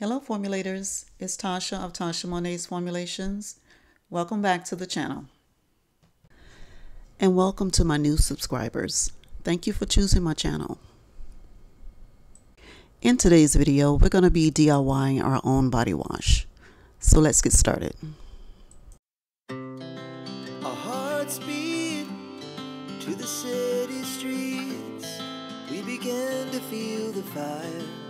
Hello formulators, it's Tasha of Tasha Monet's Formulations. Welcome back to the channel. And welcome to my new subscribers. Thank you for choosing my channel. In today's video, we're going to be DIYing our own body wash. So let's get started. To the city streets. We to feel the fire.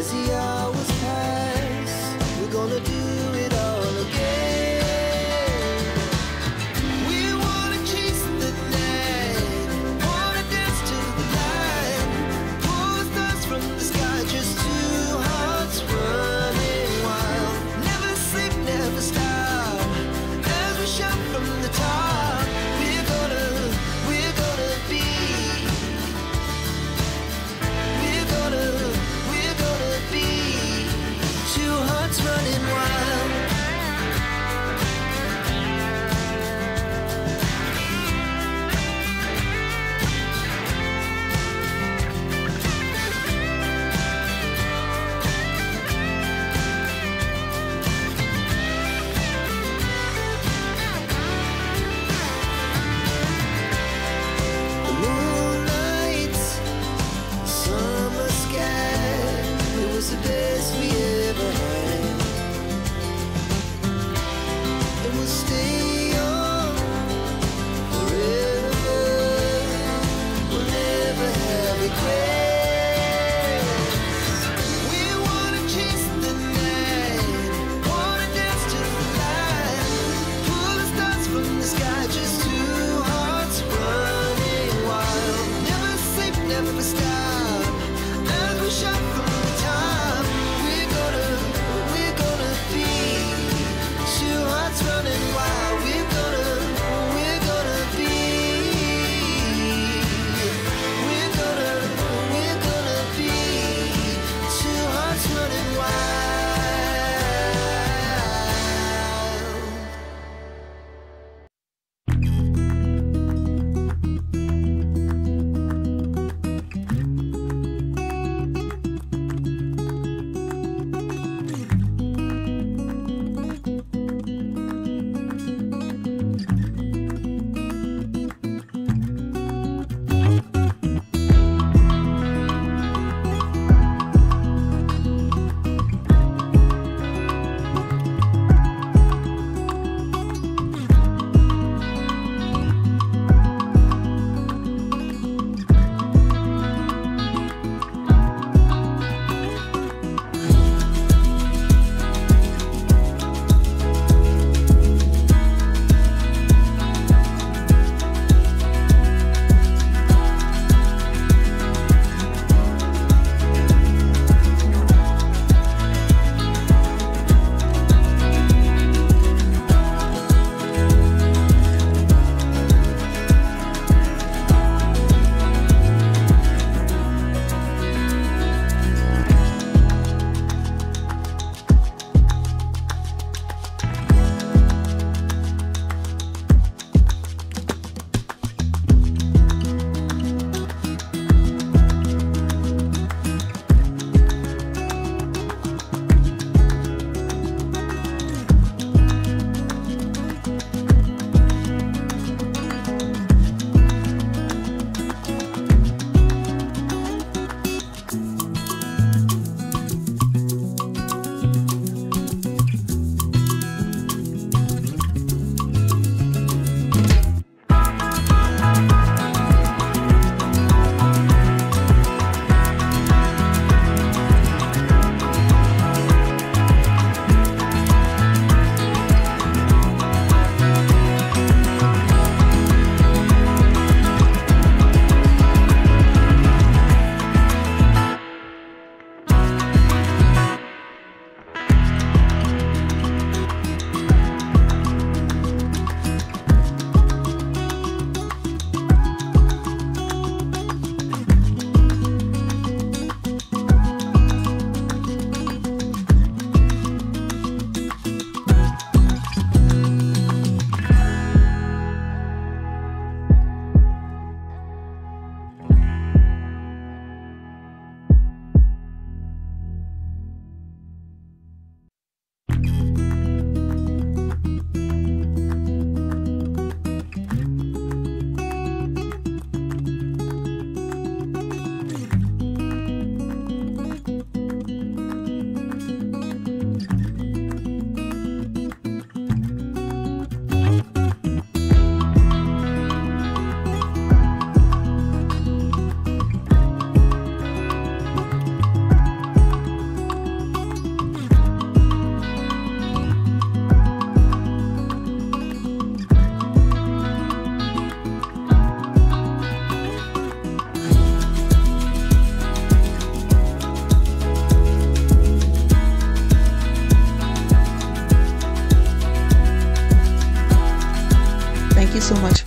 As the hours pass, we're gonna do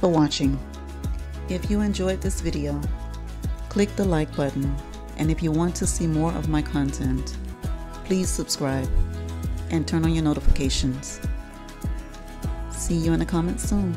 for watching. If you enjoyed this video, click the like button and if you want to see more of my content, please subscribe and turn on your notifications. See you in the comments soon.